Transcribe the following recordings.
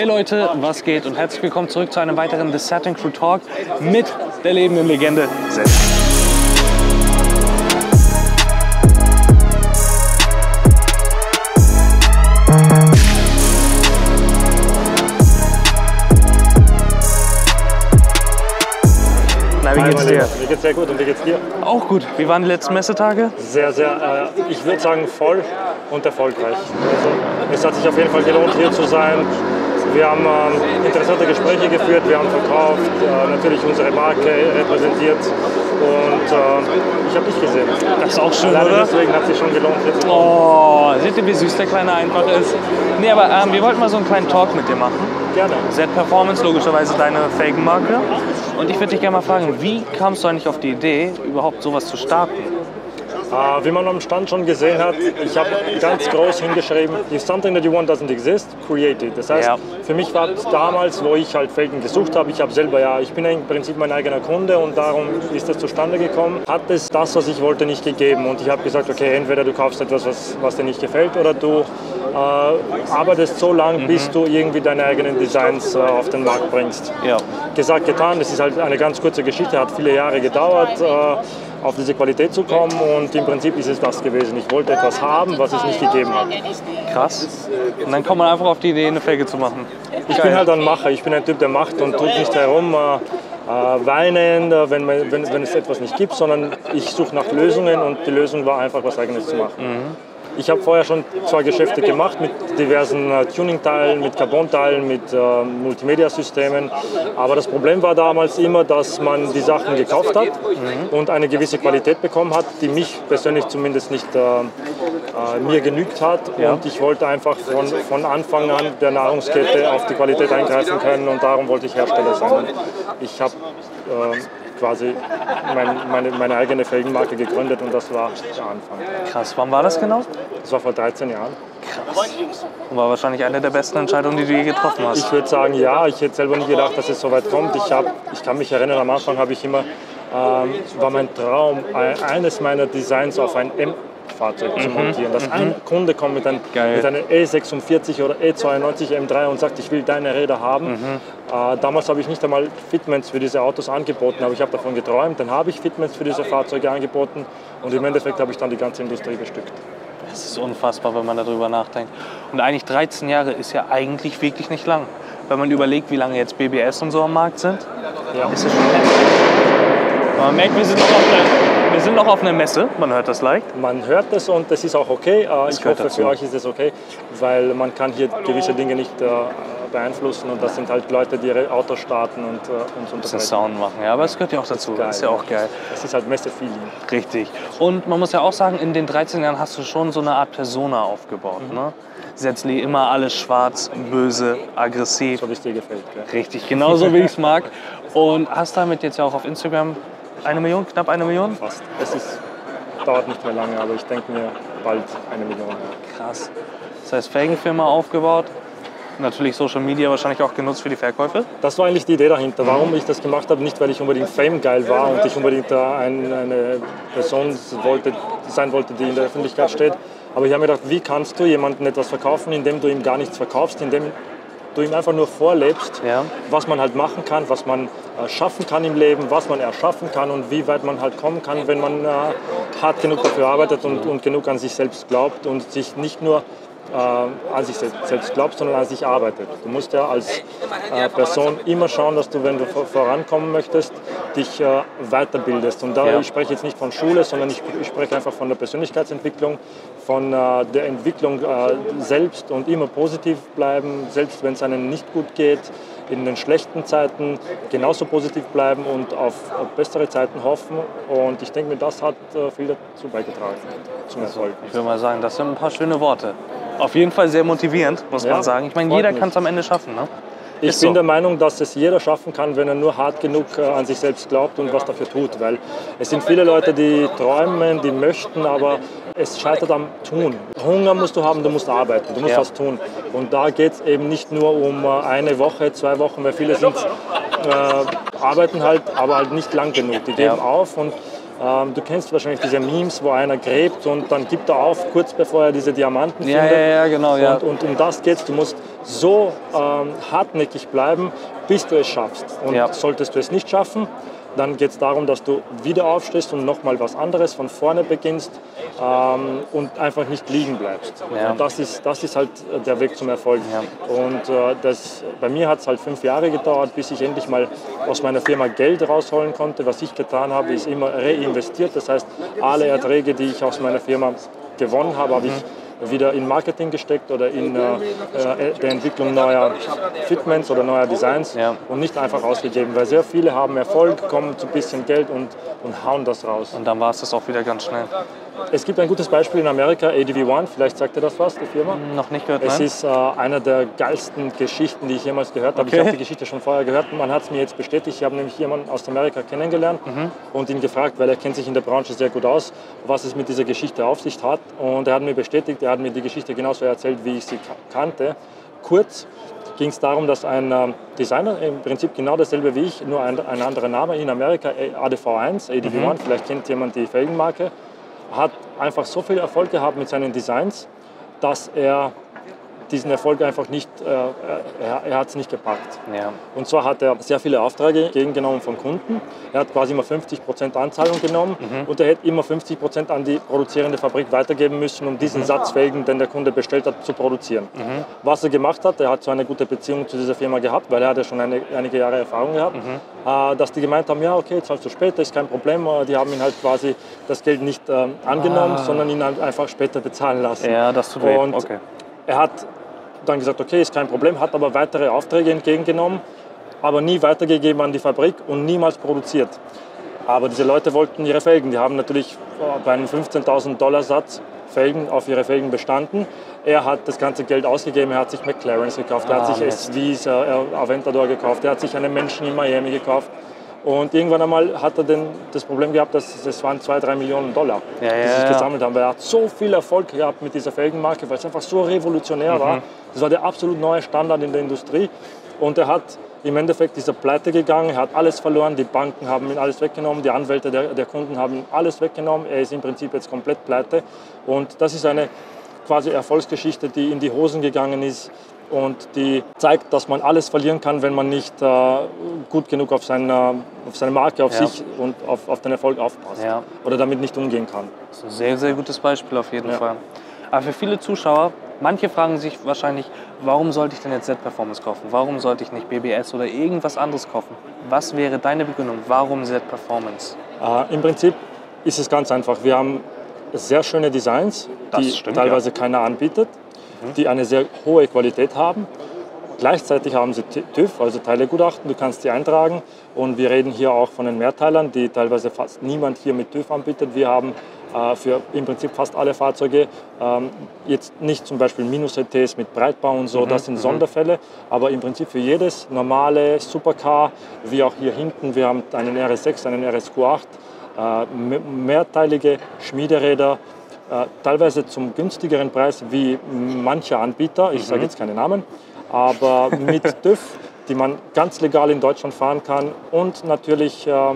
Hey Leute, was geht und herzlich willkommen zurück zu einem weiteren The Saturn Crew Talk mit der lebenden Legende selbst. Geht's dir? Mir geht's sehr gut und wie geht's dir? Auch gut. Wie waren die letzten Messetage? Sehr, sehr, äh, ich würde sagen voll und erfolgreich. Also, es hat sich auf jeden Fall gelohnt, hier zu sein. Wir haben ähm, interessante Gespräche geführt, wir haben verkauft, äh, natürlich unsere Marke repräsentiert und äh, ich habe dich gesehen. Das ist auch schön, Alleine oder? deswegen hat sich schon gelohnt, kommen. Oh, seht ihr, wie süß der Kleine einfach ist? Nee, aber ähm, wir wollten mal so einen kleinen Talk mit dir machen. Gerne. Z Performance, logischerweise deine Felgenmarke. Und ich würde dich gerne mal fragen, wie kamst du eigentlich auf die Idee, überhaupt sowas zu starten? Äh, wie man am Stand schon gesehen hat, ich habe ganz groß hingeschrieben, if something that you want doesn't exist, create it. Das heißt, Ja. für mich war es damals, wo ich halt Felgen gesucht habe, ich habe selber ja, ich bin im Prinzip mein eigener Kunde und darum ist das zustande gekommen, hat es das, was ich wollte, nicht gegeben. Und ich habe gesagt, okay, entweder du kaufst etwas, was, was dir nicht gefällt, oder du äh, arbeitest so lange, bis du irgendwie deine eigenen Designs äh, auf den Markt bringst Ja. gesagt, getan. Es ist halt eine ganz kurze Geschichte, hat viele Jahre gedauert, äh, auf diese Qualität zu kommen und im Prinzip ist es das gewesen. Ich wollte etwas haben, was es nicht gegeben hat. Krass. Und dann kommt man einfach auf die Idee, eine Felge zu machen. Ich bin halt ein Macher, ich bin ein Typ, der macht und tut nicht herum. Äh, weinen, wenn, man, wenn, wenn es etwas nicht gibt, sondern ich suche nach Lösungen und die Lösung war einfach was Eigenes zu machen. Ich habe vorher schon zwei Geschäfte gemacht mit diversen äh, Tuning-Teilen, mit Carbon-Teilen, mit äh, Multimedia-Systemen. Aber das Problem war damals immer, dass man die Sachen gekauft hat und eine gewisse Qualität bekommen hat, die mich persönlich zumindest nicht äh, äh, mir genügt hat. Ja. Und ich wollte einfach von, von Anfang an der Nahrungskette auf die Qualität eingreifen können und darum wollte ich Hersteller sein. Und ich habe äh, quasi mein, meine, meine eigene Felgenmarke gegründet und das war der Anfang. Krass. Wann war das genau? Das war vor 13 Jahren. Und war wahrscheinlich eine der besten Entscheidungen, die du je getroffen hast. Ich würde sagen, ja, ich hätte selber nie gedacht, dass es so weit kommt. Ich, hab, ich kann mich erinnern, am Anfang habe ich immer, ähm, war mein Traum, ein- eines meiner Designs auf ein M-Fahrzeug zu montieren. Dass ein Kunde kommt mit, ein, mit einem E46 oder E92 M3 und sagt, ich will deine Räder haben. Äh, damals habe ich nicht einmal Fitments für diese Autos angeboten, aber ich habe davon geträumt. Dann habe ich Fitments für diese Fahrzeuge angeboten und im Endeffekt habe ich dann die ganze Industrie bestückt. Das ist unfassbar, wenn man darüber nachdenkt. Und eigentlich 13 Jahre ist ja eigentlich wirklich nicht lang. Wenn man überlegt, wie lange jetzt BBS und so am Markt sind, Ja. ist es schon heftig. Man merkt, wir sind, noch auf einer, wir sind noch auf einer Messe, man hört das leicht. Man hört es und das ist auch okay. Äh, Ich gehört hoffe, für euch ist es okay, weil man kann hier gewisse Dinge nicht äh, beeinflussen und das sind halt Leute, die ihre Autos starten und äh, uns Bisschen unterbrechen. Sound machen, ja, aber es gehört ja auch dazu. geil, ist ja auch geil. Das ist halt Messe-Feeling. Richtig. Und man muss ja auch sagen, in den 13 Jahren hast du schon so eine Art Persona aufgebaut. Ne? Setzli immer alles schwarz, böse, aggressiv. So wie es dir gefällt. Gell? Richtig, genauso wie ich es mag. Und hast damit jetzt ja auch auf Instagram eine Million, knapp eine Million? Fast. Es ist, dauert nicht mehr lange, aber ich denke mir bald eine Million. Krass. Das heißt, Felgenfirma aufgebaut, natürlich Social Media wahrscheinlich auch genutzt für die Verkäufe. Das war eigentlich die Idee dahinter. Warum ich das gemacht habe, nicht weil ich unbedingt Fame geil war und ich unbedingt da ein, eine Person wollte, sein wollte, die in der Öffentlichkeit steht. Aber ich habe mir gedacht, wie kannst du jemandem etwas verkaufen, indem du ihm gar nichts verkaufst, indem du ihm einfach nur vorlebst, Ja. was man halt machen kann, was man äh, schaffen kann im Leben, was man erschaffen kann und wie weit man halt kommen kann, wenn man äh, hart genug dafür arbeitet und, und genug an sich selbst glaubt und sich nicht nur äh, an sich se- selbst glaubt, sondern an sich arbeitet. Du musst ja als äh, Person immer schauen, dass du, wenn du vor- vorankommen möchtest, dich äh, weiterbildest. Und da Ja. ich spreche jetzt nicht von Schule, sondern ich, ich spreche einfach von der Persönlichkeitsentwicklung, von äh, der Entwicklung äh, selbst und immer positiv bleiben, selbst wenn es einem nicht gut geht, in den schlechten Zeiten genauso positiv bleiben und auf, auf bessere Zeiten hoffen. Und ich denke mir, das hat äh, viel dazu beigetragen zum Erfolg. Ich würde mal sagen, das sind ein paar schöne Worte. Auf jeden Fall sehr motivierend, muss Ja, man sagen. Ich meine, jeder kann es am Ende schaffen. Ne? Ich Ist bin so. der Meinung, dass es jeder schaffen kann, wenn er nur hart genug äh, an sich selbst glaubt und was dafür tut. Weil es sind viele Leute, die träumen, die möchten, aber es scheitert am Tun. Hunger musst du haben, du musst arbeiten, du musst Ja. was tun. Und da geht es eben nicht nur um äh, eine Woche, zwei Wochen, weil viele sind, äh, arbeiten halt, aber halt nicht lang genug. Die geben Ja. auf und ähm, du kennst wahrscheinlich diese Memes, wo einer gräbt und dann gibt er auf, kurz bevor er diese Diamanten Ja, findet. ja, ja, genau, ja. Und, und um das geht's. Du musst so ähm, hartnäckig bleiben, bis du es schaffst. Und Ja. solltest du es nicht schaffen, dann geht es darum, dass du wieder aufstehst und nochmal was anderes von vorne beginnst ähm, und einfach nicht liegen bleibst. Ja. Und das ist, das ist halt äh, der Weg zum Erfolg. Ja. Und äh, das, bei mir hat es halt fünf Jahre gedauert, bis ich endlich mal aus meiner Firma Geld rausholen konnte. Was ich getan habe, ist immer reinvestiert. Das heißt, alle Erträge, die ich aus meiner Firma gewonnen habe, habe ich wieder in Marketing gesteckt oder in äh, äh, der Entwicklung neuer Fitments oder neuer Designs Ja. und nicht einfach ausgegeben, weil sehr viele haben Erfolg, kommen zu ein bisschen Geld und, und hauen das raus. Und dann war es das auch wieder ganz schnell. Es gibt ein gutes Beispiel in Amerika, ADV One, vielleicht sagt ihr das was, die Firma? Noch nicht gehört, Es nein? ist äh, einer der geilsten Geschichten, die ich jemals gehört habe. Okay. Ich habe die Geschichte schon vorher gehört. Man hat es mir jetzt bestätigt. Ich habe nämlich jemanden aus Amerika kennengelernt Mhm. und ihn gefragt, weil er kennt sich in der Branche sehr gut aus, was es mit dieser Geschichte auf sich hat. Und er hat mir bestätigt, er hat mir die Geschichte genauso erzählt, wie ich sie ka- kannte. Kurz ging es darum, dass ein ähm, Designer, im Prinzip genau dasselbe wie ich, nur ein, ein anderer Name in Amerika, ADV1, ADV1, vielleicht kennt jemand die Felgenmarke, hat einfach so viel Erfolg gehabt mit seinen Designs, dass er diesen Erfolg einfach nicht, äh, er, er hat es nicht gepackt. Ja. Und zwar hat er sehr viele Aufträge entgegengenommen von Kunden. Er hat quasi immer 50% Anzahlung genommen und er hätte immer 50% an die produzierende Fabrik weitergeben müssen, um diesen Satz Felgen, den der Kunde bestellt hat, zu produzieren. Was er gemacht hat, er hat so eine gute Beziehung zu dieser Firma gehabt, weil er hat ja schon eine, einige Jahre Erfahrung gehabt, äh, dass die gemeint haben, ja okay, zahlst du später, ist kein Problem. Äh, Die haben ihn halt quasi das Geld nicht ähm, angenommen, sondern ihn halt einfach später bezahlen lassen. ja, das tut weh. Und Okay. er hat dann gesagt, okay, ist kein Problem, hat aber weitere Aufträge entgegengenommen, aber nie weitergegeben an die Fabrik und niemals produziert. Aber diese Leute wollten ihre Felgen. Die haben natürlich bei einem 15.000 Dollar Satz Felgen auf ihre Felgen bestanden. Er hat das ganze Geld ausgegeben, er hat sich McLarens gekauft, er Ah, hat sich Mist. SVs, äh, Aventador gekauft, er hat sich einen Menschen in Miami gekauft. Und irgendwann einmal hat er den, das Problem gehabt, dass das waren zwei, drei Millionen Dollar, Ja, die ja, sich ja. gesammelt haben. Weil er hat so viel Erfolg gehabt mit dieser Felgenmarke, weil es einfach so revolutionär Mhm. war. Das war der absolut neue Standard in der Industrie. Und er hat im Endeffekt ist er pleite gegangen, er hat alles verloren, die Banken haben ihn alles weggenommen, die Anwälte der, der Kunden haben ihm alles weggenommen. Er ist im Prinzip jetzt komplett pleite. Und das ist eine quasi Erfolgsgeschichte, die in die Hosen gegangen ist und die zeigt, dass man alles verlieren kann, wenn man nicht äh, gut genug auf seine, auf seine Marke, auf Ja. sich und auf, auf den Erfolg aufpasst Ja. oder damit nicht umgehen kann. Das ist ein sehr, sehr gutes Beispiel auf jeden Ja. Fall. Aber für viele Zuschauer, manche fragen sich wahrscheinlich, warum sollte ich denn jetzt Z-Performance kaufen? Warum sollte ich nicht BBS oder irgendwas anderes kaufen? Was wäre deine Begründung? Warum Z-Performance? Äh, Im Prinzip ist es ganz einfach. Wir haben sehr schöne Designs, Das die stimmt, teilweise keiner anbietet, die eine sehr hohe Qualität haben. Gleichzeitig haben sie TÜV, also Teilegutachten, du kannst die eintragen. Und wir reden hier auch von den Mehrteilern, die teilweise fast niemand hier mit TÜV anbietet. Wir haben äh, für im Prinzip fast alle Fahrzeuge ähm, jetzt nicht zum Beispiel Minus-ETs mit Breitbau und so, das sind Sonderfälle, aber im Prinzip für jedes normale Supercar, wie auch hier hinten, wir haben einen RS6, einen RSQ8, äh, me- mehrteilige Schmiederäder, teilweise zum günstigeren Preis wie manche Anbieter, ich sage jetzt keine Namen, aber mit TÜV, die man ganz legal in Deutschland fahren kann und natürlich äh,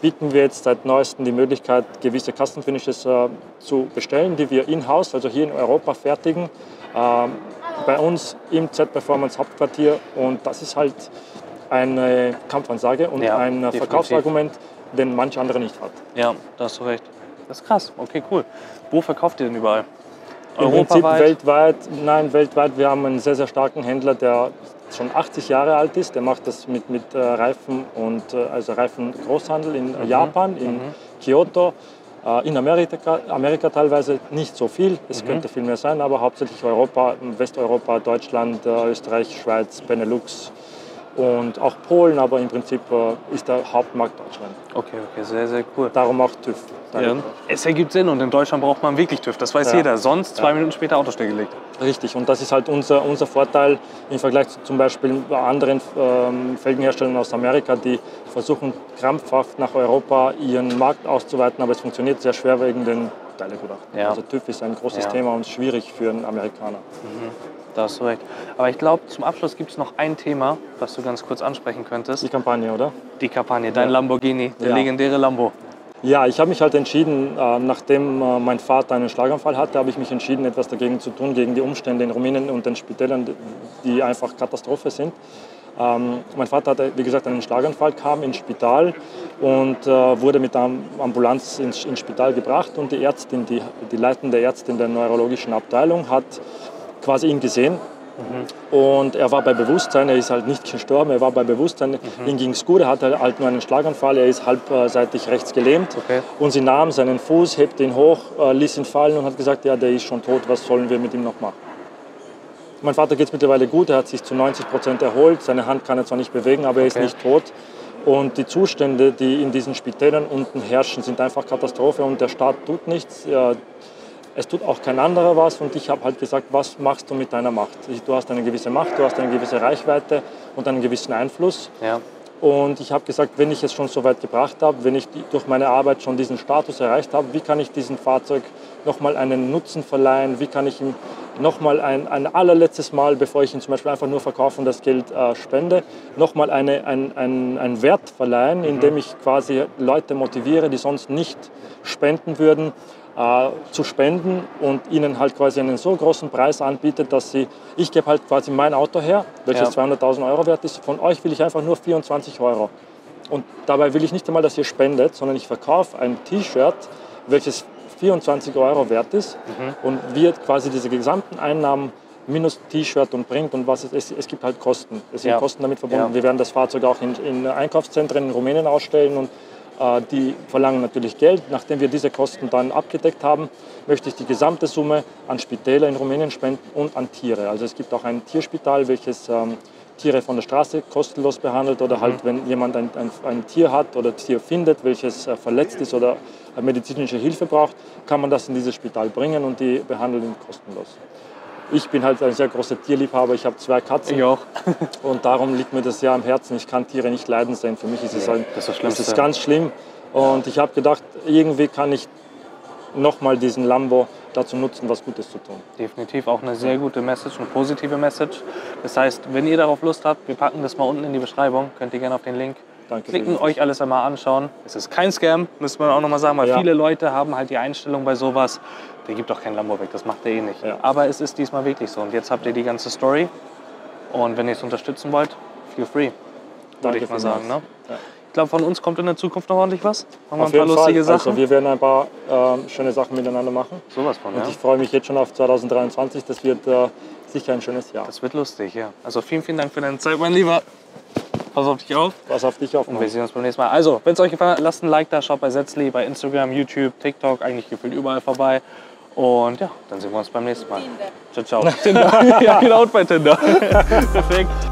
bieten wir jetzt seit neuestem die Möglichkeit, gewisse Custom Finishes äh, zu bestellen, die wir in-house, also hier in Europa fertigen, ähm, bei uns im Z-Performance Hauptquartier und das ist halt eine Kampfansage und Ja, ein äh, definitiv. Verkaufsargument, den manch andere nicht hat. Ja, da hast du recht. Das ist krass. Okay, cool. Wo verkauft ihr denn überall? Im Prinzip weltweit, nein, weltweit. Wir haben einen sehr, sehr starken Händler, der schon 80 Jahre alt ist. Der macht das mit, mit äh, Reifen und äh, also Reifen Großhandel in Mhm. äh, Japan, in Kyoto. Äh, in Amerika, Amerika teilweise nicht so viel, es Mhm. könnte viel mehr sein, aber hauptsächlich Europa, Westeuropa, Deutschland, Österreich, Schweiz, Benelux und auch Polen, aber im Prinzip ist der Hauptmarkt Deutschland. Okay, okay, sehr, sehr cool. Darum auch TÜV. Ja. Es ergibt Sinn und in Deutschland braucht man wirklich TÜV. Das weiß Ja. jeder. Sonst zwei Minuten später Auto stillgelegt. Richtig, und das ist halt unser, unser Vorteil im Vergleich zu zum Beispiel anderen ähm, Felgenherstellern aus Amerika, die versuchen krampfhaft nach Europa ihren Markt auszuweiten, aber es funktioniert sehr schwer wegen den Teilegutachten. Ja. Also TÜV ist ein großes Ja. Thema und schwierig für einen Amerikaner. Da hast du recht. Aber ich glaube, zum Abschluss gibt es noch ein Thema, was du ganz kurz ansprechen könntest. Die Kampagne, oder? Die Kampagne, dein Ja. Lamborghini, der Ja. legendäre Lambo. Ja, ich habe mich halt entschieden, äh, nachdem äh, mein Vater einen Schlaganfall hatte, habe ich mich entschieden, etwas dagegen zu tun, gegen die Umstände in Rumänien und den Spitälern, die einfach Katastrophe sind. Ähm, mein Vater hatte, wie gesagt, einen Schlaganfall, kam ins Spital und äh, wurde mit der Ambulanz ins, Spital gebracht und die Ärztin, die, die leitende Ärztin der neurologischen Abteilung hat quasi ihn gesehen Mhm. Und er war bei Bewusstsein, er ist halt nicht gestorben, er war bei Bewusstsein, mhm. ihm ging es gut, er hatte halt nur einen Schlaganfall, er ist halbseitig rechts gelähmt. Okay. Und sie nahm seinen Fuß, hebte ihn hoch, äh, ließ ihn fallen und hat gesagt, ja, der ist schon tot, was sollen wir mit ihm noch machen? Mein Vater geht es mittlerweile gut, er hat sich zu 90 Prozent erholt, seine Hand kann er zwar nicht bewegen, aber er okay. ist nicht tot. Und die Zustände, die in diesen Spitälern unten herrschen, sind einfach Katastrophe und der Staat tut nichts. Es tut auch kein anderer was und ich habe halt gesagt, was machst du mit deiner Macht? Du hast eine gewisse Macht, du hast eine gewisse Reichweite und einen gewissen Einfluss. Ja. Und ich habe gesagt, wenn ich es schon so weit gebracht habe, wenn ich durch meine Arbeit schon diesen Status erreicht habe, wie kann ich diesem Fahrzeug nochmal einen Nutzen verleihen? Wie kann ich ihm nochmal ein, ein allerletztes Mal, bevor ich ihn zum Beispiel einfach nur verkaufe und das Geld äh, spende, nochmal eine, ein, ein, einen Wert verleihen, mhm. indem ich quasi Leute motiviere, die sonst nicht spenden würden, äh, zu spenden und ihnen halt quasi einen so großen Preis anbietet, dass sie, ich gebe halt quasi mein Auto her, welches ja. 200.000 Euro wert ist, von euch will ich einfach nur 24 Euro. Und dabei will ich nicht einmal, dass ihr spendet, sondern ich verkaufe ein T-Shirt, welches 24 Euro wert ist mhm. und wird quasi diese gesamten Einnahmen minus T-Shirt und bringt und was es, es, es gibt halt Kosten. Es sind ja. Kosten damit verbunden. Ja. Wir werden das Fahrzeug auch in, in Einkaufszentren in Rumänien ausstellen und die verlangen natürlich Geld. Nachdem wir diese Kosten dann abgedeckt haben, möchte ich die gesamte Summe an Spitäler in Rumänien spenden und an Tiere. Also es gibt auch ein Tierspital, welches ähm, Tiere von der Straße kostenlos behandelt oder halt, mhm. wenn jemand ein, ein, ein, Tier hat oder Tier findet, welches äh, verletzt ist oder medizinische Hilfe braucht, kann man das in dieses Spital bringen und die behandeln ihn kostenlos. Ich bin halt ein sehr großer Tierliebhaber. Ich habe zwei Katzen. Ich auch. und darum liegt mir das sehr am Herzen. Ich kann Tiere nicht leiden sehen. Für mich ist es, ein, das ist, das ist ganz schlimm. Und ich habe gedacht, irgendwie kann ich nochmal diesen Lambo dazu nutzen, was Gutes zu tun. Definitiv auch eine sehr gute Message, eine positive Message. Das heißt, wenn ihr darauf Lust habt, wir packen das mal unten in die Beschreibung, könnt ihr gerne auf den Link Danke klicken, euch alles einmal anschauen. Es ist kein Scam, müsste man auch nochmal sagen, weil ja. viele Leute haben halt die Einstellung bei sowas, der gibt doch kein Lambo weg, das macht er eh nicht. Ja. Aber es ist diesmal wirklich so und jetzt habt ihr die ganze Story und wenn ihr es unterstützen wollt, feel free, würde ich mal sagen. Ne? Ja. Ich glaube, von uns kommt in der Zukunft noch ordentlich was. Haben wir ein paar lustige Fall. Sachen. Also wir werden ein paar äh, schöne Sachen miteinander machen. Sowas von, Und ja. ich freue mich jetzt schon auf 2023. Das wird äh, sicher ein schönes Jahr. Das wird lustig, ja. Also vielen, vielen Dank für deine Zeit, mein Lieber. Pass auf dich auf. Pass auf dich auf. Und wir sehen uns beim nächsten Mal. Also, wenn es euch gefallen hat, lasst ein Like da. Schaut bei Setzli, bei Instagram, YouTube, TikTok, eigentlich gefühlt überall vorbei. Und ja, dann sehen wir uns beim nächsten Mal. Tinder. Ciao, ciao. Tinder. ja, genau, bei Tinder. Perfekt.